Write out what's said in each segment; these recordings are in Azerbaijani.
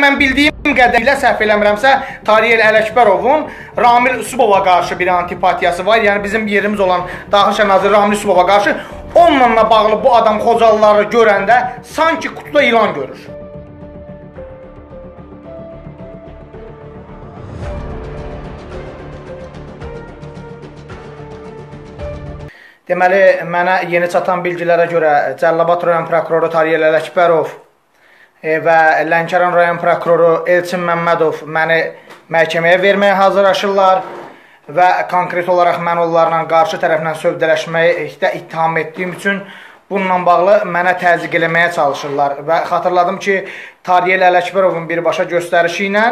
mən bildiyim qədərilə səhv eləmirəmsə, Tariyel Ələkbərovun Ramil Usubova qarşı bir antipatiyası var. Yəni bizim yerimiz olan Daxili İşlər naziri Ramil Usubova qarşı onunla bağlı bu adam Xocalıları görəndə sanki qutuda ilan görür. Deməli, mənə yeni çatan bilgilərə görə Cəllabad rayon prokuroru Tariyel Ələkbərov və Lənkəran rayon prokuroru Elçin Məmmədov məni məhkəməyə verməyə hazırlaşırlar və konkret olaraq mən onlarla qarşı tərəflə sövdələşməyə ittiham etdiyim üçün bununla bağlı mənə təzyiq eləməyə çalışırlar və xatırladım ki, Tariyel Ələkbərovun birbaşa göstərişi ilə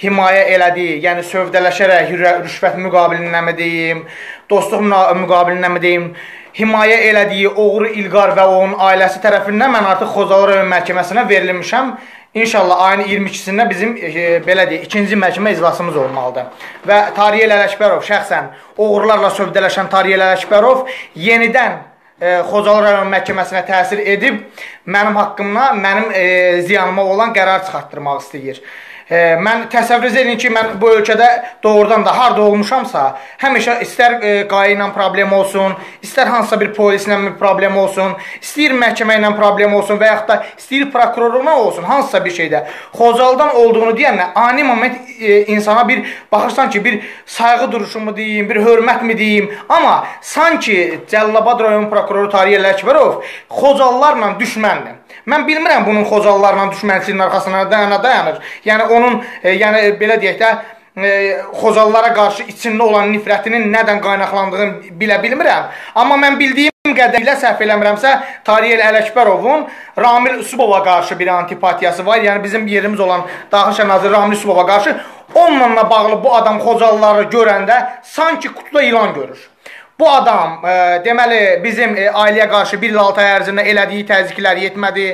himayə elədiyi, yəni sövdələşərək rüşvət müqabilində mi deyim, dostluq müqabilində mi deyim, himayə elədiyi oğru İlqar və onun ailəsi tərəfindən mən artıq Xozalı rayon məhkəməsinə verilmişəm. İnşallah ayın 22-sində bizim e, belə deyək, ikinci məhkəmə iclasımız olmalıdır. Və Tariyel Ələkbərov şəxsən oğrularla sövdələşən Tariyel Ələkbərov yenidən e, Xocalı rayon məhkəməsinə təsir edib mənim haqqımda mənim e, ziyanıma olan qərar çıxartdırmaq istəyir. E, mən təsəvvür edin ki, mən bu ölkədə doğrudan da harda olmuşamsa, həmişə istər e, qayə ilə problem olsun, istər hansısa bir polislə bir problem olsun, istəyir məhkəmə ilə problem olsun və yaxud da istəyir prokurorluqla olsun, hansısa bir şeydə Xocalıdan olduğunu deyəndə ani moment e, insana bir baxırsan ki, bir sayğı duruşu mu deyim, bir hörmət mi deyim, amma sanki Cəllabad rayon prokuroru Tariq Ələkbərov Xocalılarla düşməndir. Mən bilmirəm bunun Xocalılarla düşmənçiliyin arxasına dayana dayanır. Yəni onun e, yəni belə deyək də e, Xocalılara qarşı içində olan nifrətinin nədən qaynaqlandığını bilə bilmirəm. Amma mən bildiyim qədərilə səhv eləmirəmsə, Tariyel Ələkbərovun Ramil Usubova qarşı bir antipatiyası var. Yəni bizim yerimiz olan İşlər naziri Ramil Usubova qarşı onunla bağlı bu adam Xocalıları görəndə sanki qutuda ilan görür. Bu adam e, deməli bizim e, ailəyə qarşı 1 il 6 ay ərzində elədiyi təzyiqlər yetmədi.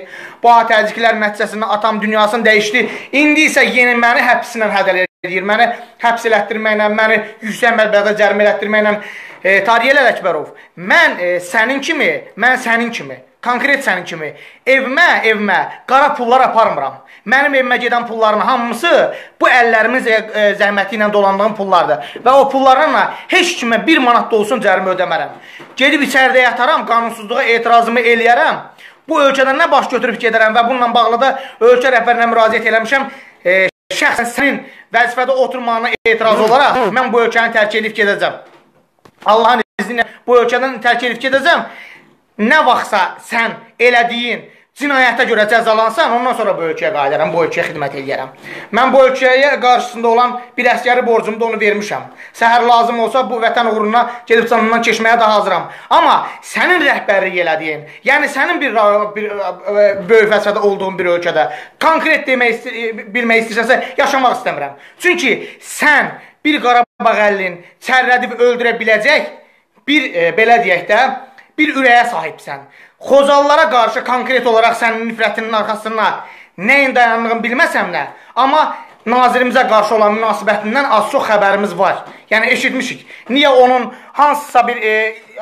Bu təzyiqlər nəticəsində atam dünyasını dəyişdi. İndi isə yeni məni həbslə hədəl edir. Məni həbs elətdirməklə, məni yüksək məbləğdə cərimə elətdirməklə e, Tariyel Ələkbərov, mən e, sənin kimi, mən sənin kimi, konkret sənin kimi evimə, evimə qara pullar aparmıram. Mənim evimə gedən pulların hamısı bu əllərimin zəhməti ilə dolandığım pullardır. Və o pullarla heç kimə bir manat da olsun cərimə ödəmərəm. Gedib içəridə yataram, qanunsuzluğa etirazımı eləyərəm. Bu ölkədən nə baş götürüb gedərəm və bununla bağlı da ölkə rəhbərinə müraciət eləmişəm. E, şəxsən sənin vəzifədə oturmağına etiraz olaraq mən bu ölkəni tərk edib gedəcəm. Allahın izni ilə bu ölkədən tərk edib gedəcəm. Nə vaxtsa sən elədiyin cinayətə görə cəzalansan, ondan sonra bu ölkəyə qayıdaram, bu ölkəyə xidmət edərəm. Mən bu ölkəyə qarşısında olan bir əskəri borcumu da onu vermişəm. Səhər lazım olsa bu vətən uğruna gedib canından keçməyə də hazıram. Amma sənin rəhbərlik elədiyin, yəni sənin bir, bir böyük vəzifədə olduğun bir ölkədə konkret demək istir bilmək istəyirsənsə, yaşamaq istəmirəm. Çünki sən bir Qarabağ əlinin çərrədib öldürə biləcək bir e, belə deyək də bir ürəyə sahibsən. Xocalılara qarşı konkret olaraq sənin nifrətinin arxasına nəyin dayandığını bilməsəm nə, amma nazirimizə qarşı olan münasibətindən az çox xəbərimiz var. Yəni eşitmişik. Niyə onun hansısa bir e,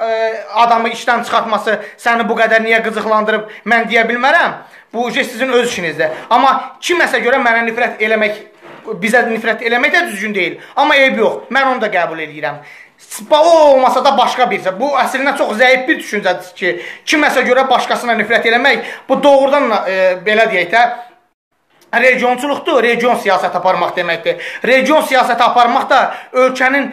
e, adamı işdən çıxartması səni bu qədər niyə qıcıqlandırıb mən deyə bilmərəm. Bu sizin öz işinizdir. Amma kiməsə görə mənə nifrət eləmək bizə nifrət eləmək də düzgün deyil. Amma eyb yox. Mən onu da qəbul edirəm. O olmasa da başqa birsə. Bu əslində çox zəif bir düşüncədir ki, kiməsə görə başqasına nifrət eləmək bu doğrudan e, belə deyək də regionçuluqdur, region siyasət aparmaq deməkdir. Region siyasət aparmaq da ölkənin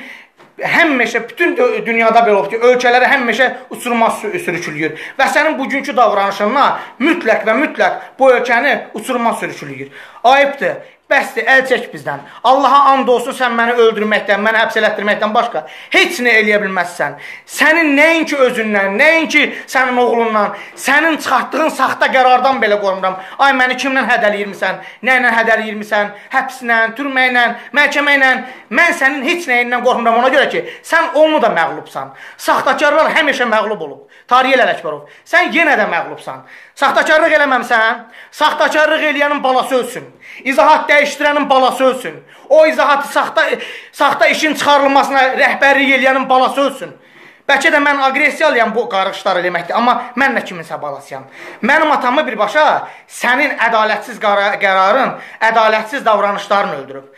həmişə bütün dünyada belə olub ki, ölkələrə həmişə uçuruma sürükləyir və sənin bugünkü davranışınla mütləq və mütləq bu ölkəni uçuruma sürükləyir. Ayıbdır. Bəsdir, əl çək bizdən. Allaha and olsun sən məni öldürməkdən, məni həbs elətdirməkdən başqa heç nə eləyə bilməzsən. Sənin nəinki özündən, nəinki sənin oğlundan, sənin çıxartdığın saxta qərardan belə qormuram. Ay məni kimlə hədələyirmisən? Nə ilə hədələyirmisən? Həbslə, türməklə, məhkəmə ilə. Mən sənin heç nəyindən qorxmuram ona görə ki, sən onu da məğlubsan. Saxtakarlar həmişə məğlub olub. Tariyel Ələkbərov, sən yenə də məğlubsan. Saxtakarlıq eləməmsən, saxtakarlıq eləyənin balası ölsün. İzahat dəyişdirənin balası ölsün. O izahatı saxta, saxta işin çıxarılmasına rəhbərlik eləyənin balası ölsün. Bəlkə də mən aqressiyalıyam bu qarğışlar eləməkdir, amma mən nə kiminsə balasıyam. Mənim atamı birbaşa sənin ədalətsiz qərarın, ədalətsiz davranışların öldürüb.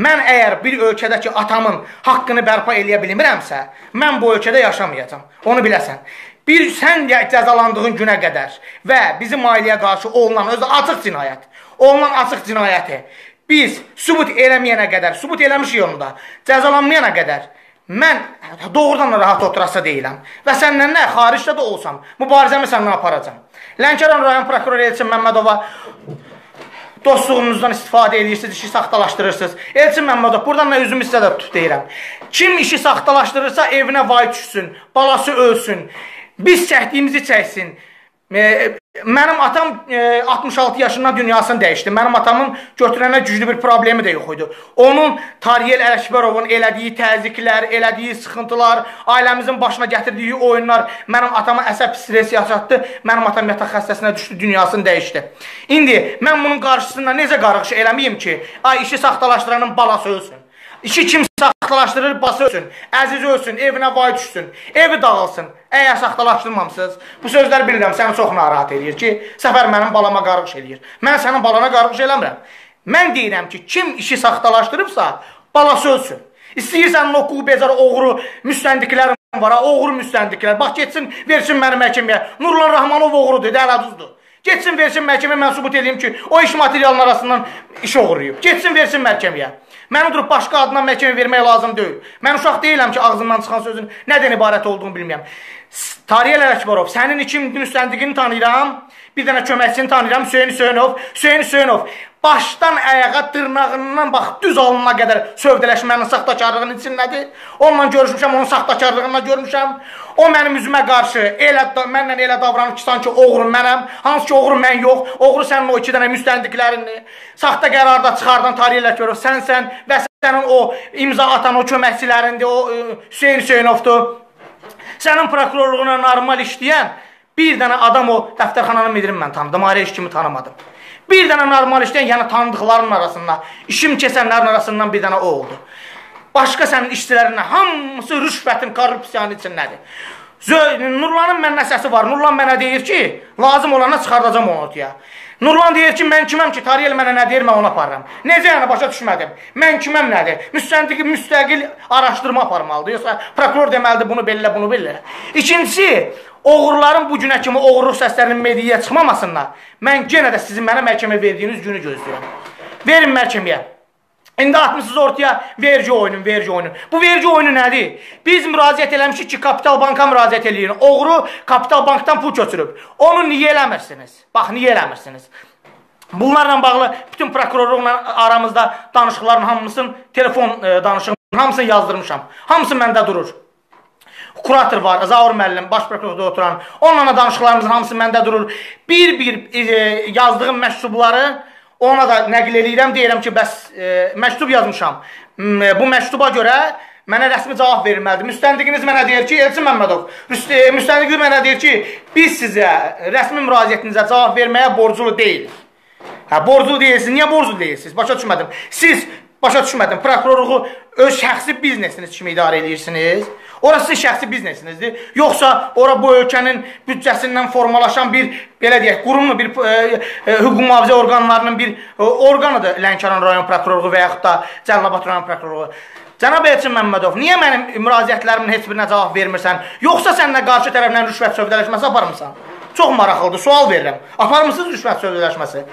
Mən əgər bir ölkədəki atamın haqqını bərpa eləyə bilmirəmsə, mən bu ölkədə yaşamayacam. Onu biləsən. Bir sən cəzalandığın günə qədər və bizim ailəyə qarşı olunan özü açıq cinayət, olunan açıq cinayəti biz sübut eləməyənə qədər, sübut eləmişik onu da, cəzalanmayana qədər mən doğrudan da rahat oturasa deyiləm. Və səndən nə, xaricdə də olsam, mübarizəmi səndən aparacam. Lənkəran rayon prokuroru Elçin Məmmədova dostluğunuzdan istifadə edirsiniz, işi saxtalaşdırırsınız. Elçin Məmmədov, buradan mən üzümü sizə də tutub deyirəm. Kim işi saxtalaşdırırsa evinə vay düşsün, balası ölsün, biz çəkdiyimizi çəksin. Mənim atam e, 66 yaşından dünyasını dəyişdi. Mənim atamın götürənə güclü bir problemi də yox idi. Onun Tariyel Ələkbərovun elədiyi təzyiqlər, elədiyi sıxıntılar, ailəmizin başına gətirdiyi oyunlar mənim atama əsəb stres yaşatdı. Mənim atam yataq xəstəsinə düşdü, dünyasını dəyişdi. İndi mən bunun qarşısında necə qarğış eləməyim ki, ay işi saxtalaşdıranın balası ölsün. İşi kim saxtalaşdırır, bası ölsün, əziz ölsün, evinə vay düşsün, evi dağılsın. Əgər saxtalaşdırmamsınız, bu sözlər bilirəm, səni çox narahat eləyir ki, səfər mənim balama qarğış eləyir. Mən sənin balana qarğış eləmirəm. Mən deyirəm ki, kim işi saxtalaşdırıbsa, balası ölsün. İstəyirsən o qu becar oğru müstəndiklərim var, ha, oğru müstəndiklər. Bax, getsin, versin mənim məhkəməyə. Nurlan Rahmanov oğrudur, dələduzdur. Getsin, versin məhkəməyə, mən sübut edeyim ki, o iş materialının arasından iş oğurlayıb. Getsin, versin məhkəməyə. Mən durub başqa adına məhkəmə vermək lazım deyil. Mən uşaq deyiləm ki, ağzımdan çıxan sözün nədən ibarət olduğunu bilmirəm. Tariyə Ələkbarov, sənin iki müstəndiqini tanıyıram, bir dənə köməkçini tanıyıram, Hüseyin Hüseynov. Hüseyin Hüseynov, başdan ayağa, dırnağından bax, düz alınına qədər sövdələşmənin saxtakarlığının içindədir. Onunla görüşmüşəm, onun saxtakarlığından görmüşəm. O mənim üzümə qarşı elə mənlə elə davranır ki, sanki oğru mənəm. Hansı ki, oğru mən yox. Oğru sənin o iki dənə müstəndiklərindir. Saxta qərarda çıxardan tarihlər görür. Sənsən və sənin o imza atan o köməkçilərindir, o Hüseyin Hüseynovdur. Sənin prokurorluğuna normal işləyən bir dənə adam o dəftərxananın müdirini mən tanıdım, ayrı kimi tanımadım. Bir dənə normal işləyən, yəni tanıdıqların arasında, işim keçənlərin arasından bir dənə o oldu. Başqa sənin işçilərinə hamısı rüşvətin, korrupsiyanın içindədir. Nurlanın məndən səsi var. Nurlan mənə deyir ki, lazım olana çıxardacam onu ortaya. Nurlan deyir ki, mən kiməm ki, Tariyel mənə nə deyir, mən onu aparıram. Necə yəni, başa düşmədim. Mən kiməm nədir? Müstəndiqi müstəqil araşdırma aparmalıdır. Yoxsa prokuror deməlidir, bunu belə, bunu belə. İkincisi, oğurların bu günə kimi oğurluq səslərinin mediaya çıxmamasından mən yenə də sizin mənə məhkəmə verdiyiniz günü gözləyirəm. Verin məhkəməyə. İndi atmışsınız ortaya vergi oyunun, vergi oyunun. Bu vergi oyunu nədir? Biz müraciət eləmişik ki, Kapital Banka müraciət eləyin. Oğru Kapital Bankdan pul götürüb. Onu niyə eləmirsiniz? Bax, niyə eləmirsiniz? Bunlarla bağlı bütün prokurorluqla aramızda danışıqların hamısını, telefon e, danışığım, hamısını yazdırmışam. Hamısı məndə durur kurator var, Zaur müəllim, baş prokurorda oturan. Onunla danışıqlarımızın hamısı məndə durur. Bir-bir e, yazdığım məktubları ona da nəql eləyirəm, deyirəm ki, bəs e, məktub yazmışam. E, bu məktuba görə mənə rəsmi cavab verilməlidir. Müstəndiqiniz mənə deyir ki, Elçin Məmmədov, e, müstəndiqiniz mənə deyir ki, biz sizə rəsmi müraciətinizə cavab verməyə borclu deyilik. Hə, borclu deyilsiniz. Niyə borclu deyilsiniz? Başa düşmədim. Siz başa düşmədim. Prokurorluğu öz şəxsi biznesiniz kimi idarə edirsiniz. Orası şəxsi biznesinizdir. Yoxsa ora bu ölkənin büdcəsindən formalaşan bir belə deyək, qurumlu bir e, e, hüquq mühafizə orqanlarının bir e, orqanıdır Lənkəran rayon prokurorluğu və yaxud da Cəlilabad rayon prokurorluğu. Cənab Elçin Məmmədov, niyə mənim müraciətlərimin heç birinə cavab vermirsən? Yoxsa səninlə qarşı tərəflə rüşvət sövdələşməsi aparmısan? Çox maraqlıdır, sual verirəm. Aparmısınız rüşvət sövdələşməsi?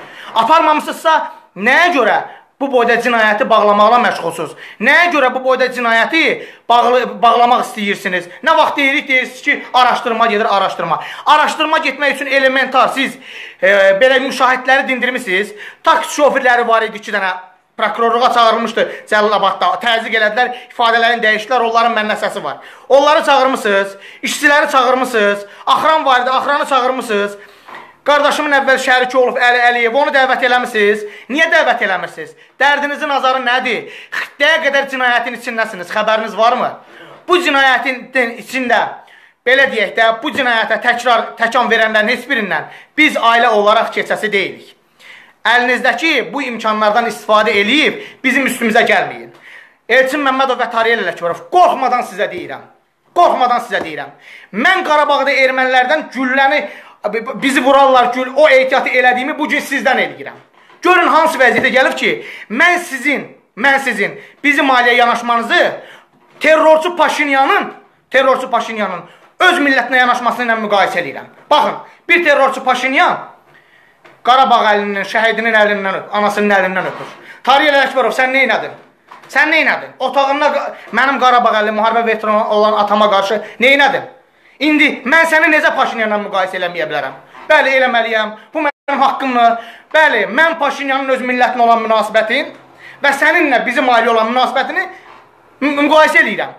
Aparmamısınızsa nəyə görə bu boyda cinayəti bağlamaqla məşğulsuz. Nəyə görə bu boyda cinayəti bağlı, bağlamaq istəyirsiniz? Nə vaxt deyirik, deyirsiniz ki, araşdırma gedir, araşdırma. Araşdırma getmək üçün elementar siz e, belə müşahidləri dindirmisiniz. Taksi şofirləri var idi, iki dənə prokurorluğa çağırılmışdı Cəlilabadda. Təzyiq elədilər, ifadələrini dəyişdilər, onların məndən səsi var. Onları çağırmısınız, işçiləri çağırmısınız, axran var idi, axranı çağırmısınız. Qardaşımın əvvəl şəriki olub Əli Əliyev, onu dəvət eləmisiniz. Niyə dəvət eləmirsiniz? Dərdinizin nazarı nədir? Xitləyə qədər cinayətin içindəsiniz, xəbəriniz varmı? Bu cinayətin içində, belə deyək də, bu cinayətə təkrar təkan verənlərin heç birindən biz ailə olaraq keçəsi deyilik. Əlinizdəki bu imkanlardan istifadə eləyib bizim üstümüzə gəlməyin. Elçin Məmmədov və Tariyel Ələkbarov, qorxmadan sizə deyirəm. Qorxmadan sizə deyirəm. Mən Qarabağda ermənilərdən gülləni bizi vurarlar gül, o ehtiyatı elədiyimi bu gün sizdən eləyirəm. Görün hansı vəziyyətə gəlib ki, mən sizin, mən sizin bizim ailəyə yanaşmanızı terrorçu Paşinyanın, terrorçu Paşinyanın öz millətinə yanaşması ilə müqayisə edirəm. Baxın, bir terrorçu Paşinyan Qarabağ əlinin, şəhidinin əlindən öp, anasının əlindən öpür. Tariq Ələkbərov, sən nə etdin? Sən nə etdin? Otağında mənim Qarabağ əlli müharibə veteranı olan atama qarşı nə etdin? İndi mən səni necə Paşinyanla müqayisə eləməyə bilərəm? Bəli, eləməliyəm. Bu mənim haqqımdır. Bəli, mən Paşinyanın öz millətinə olan münasibətin və səninlə bizim ailə olan münasibətini müqayisə edirəm.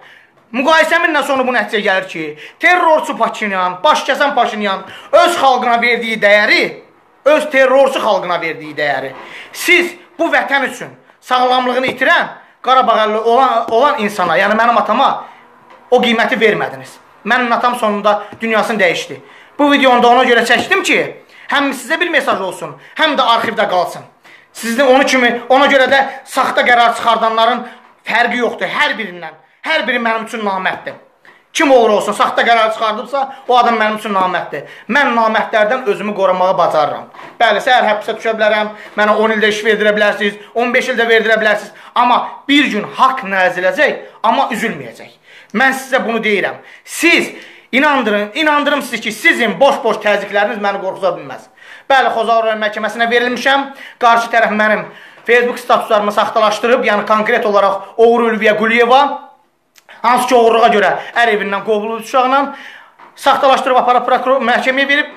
Müqayisəminlə sonra bu nəticə gəlir ki, terrorçu Paşinyan, başkəsən Paşinyan öz xalqına verdiyi dəyəri, öz terrorçu xalqına verdiyi dəyəri siz bu vətən üçün sağlamlığını itirən Qarabağlı olan, olan insana, yəni mənim atama o qiyməti vermədiniz. Mənim atam sonunda dünyasını dəyişdi. Bu videonu da ona görə çəkdim ki, həm sizə bir mesaj olsun, həm də arxivdə qalsın. Sizin onu kimi, ona görə də saxta qərar çıxardanların fərqi yoxdur hər birindən. Hər biri mənim üçün namətdir. Kim olur olsun, saxta qərar çıxardıbsa, o adam mənim üçün namətdir. Mən namətlərdən özümü qorumağı bacarıram. Bəli, səhər həbsə düşə bilərəm, mənə 10 ildə iş verdirə bilərsiniz, 15 ildə verdirə bilərsiniz. Amma bir gün haqq nəziləcək, amma üzülməyəcək. Mən sizə bunu deyirəm. Siz inandırın, inandırım siz ki, sizin boş-boş təzyiqləriniz məni qorxuza bilməz. Bəli, Xozal rayon məhkəməsinə verilmişəm. Qarşı tərəf mənim Facebook statuslarımı saxtalaşdırıb, yəni konkret olaraq Oğur Ülviyə Quliyeva hansı ki oğurluğa görə ər evindən qovulur uşaqla saxtalaşdırıb prokuror məhkəməyə verib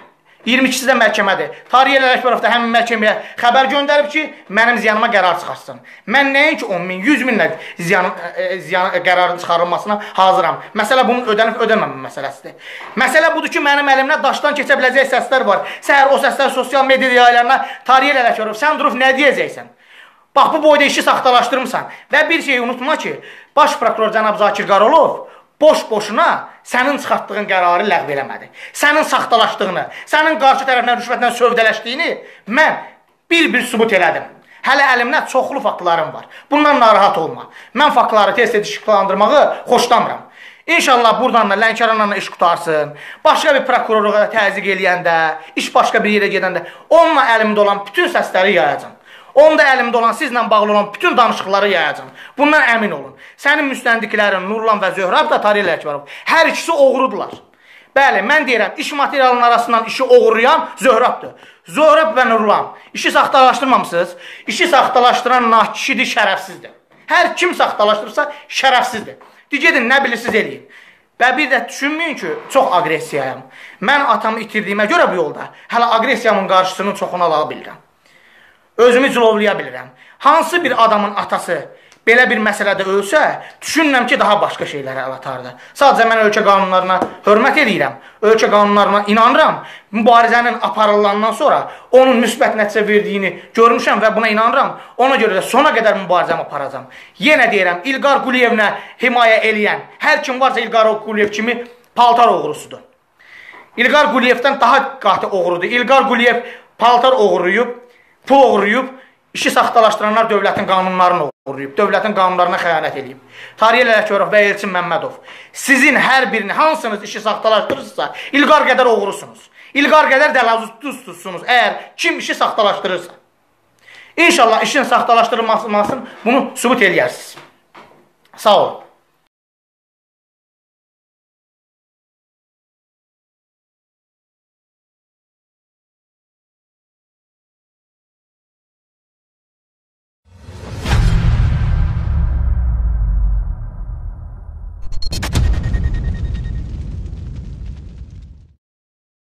22-si də məhkəmədir. Tariq Ələkbərov da həmin məhkəməyə xəbər göndərib ki, mənim ziyanıma qərar çıxartsın. Mən nəinki 10 min, 100 minlə ziyan, e, ziyan qərarın çıxarılmasına hazıram. Məsələ bunun ödənib ödəməmə məsələsidir. Məsələ budur ki, mənim əlimdə daşdan keçə biləcək səslər var. Səhər o səslər sosial media yaylarına Tariq Ələkbərov, sən durub nə deyəcəksən? Bax, bu boyda işi saxtalaşdırmısan. Və bir şeyi unutma ki, baş prokuror cənab Zakir Qarolov boş-boşuna sənin çıxartdığın qərarı ləğv eləmədi. Sənin saxtalaşdığını, sənin qarşı tərəfdən rüşvətlə sövdələşdiyini mən bir-bir sübut elədim. Hələ əlimdə çoxlu faktlarım var. Bundan narahat olma. Mən faktları tez-tez işıqlandırmağı xoşlamıram. İnşallah buradan da Lənkəranla iş qutarsın. Başqa bir prokurorluğa təzyiq eləyəndə, iş başqa bir yerə gedəndə onunla əlimdə olan bütün səsləri yayacam. Onda əlimdə olan sizlə bağlı olan bütün danışıqları yayacam. Bundan əmin olun. Sənin müstəndiklərin Nurlan və Zöhrab da Tarih Əkbərov. Hər ikisi oğrudular. Bəli, mən deyirəm, iş materialının arasından işi oğurlayan Zöhrabdır. Zöhrab və Nurlan, işi saxtalaşdırmamısınız. İşi saxtalaşdıran nakişidir, şərəfsizdir. Hər kim saxtalaşdırırsa şərəfsizdir. De, gedin, nə bilirsiniz eləyin. Və bir də düşünməyin ki, çox aqressiyayam. Mən atamı itirdiyimə görə bu yolda hələ aqressiyamın qarşısını çoxunu ala bilirəm. Özümü cilovlaya bilirəm. Hansı bir adamın atası belə bir məsələdə ölsə, düşünürəm ki, daha başqa şeylərə əl atardı. Sadəcə mən ölkə qanunlarına hörmət edirəm, ölkə qanunlarına inanıram. Mübarizənin aparılandan sonra onun müsbət nəticə verdiyini görmüşəm və buna inanıram. Ona görə də sona qədər mübarizəmi aparacam. Yenə deyirəm, İlqar Quliyevlə himayə eləyən, hər kim varsa İlqar Quliyev kimi paltar oğrusudur. İlqar Quliyevdən daha qatı oğrudur. İlqar Quliyev paltar oğruyub, pul oğurlayıb, işi saxtalaşdıranlar dövlətin qanunlarını oğurlayıb, dövlətin qanunlarına xəyanət edib. Tariq Ələkörov və Elçin Məmmədov, sizin hər birini, hansınız işi saxtalaşdırırsa, İlqar qədər oğrusunuz. İlqar qədər dəlazuz tutsunuz, əgər kim işi saxtalaşdırırsa. İnşallah işin saxtalaşdırılmasını bunu sübut eləyərsiniz. Sağ olun.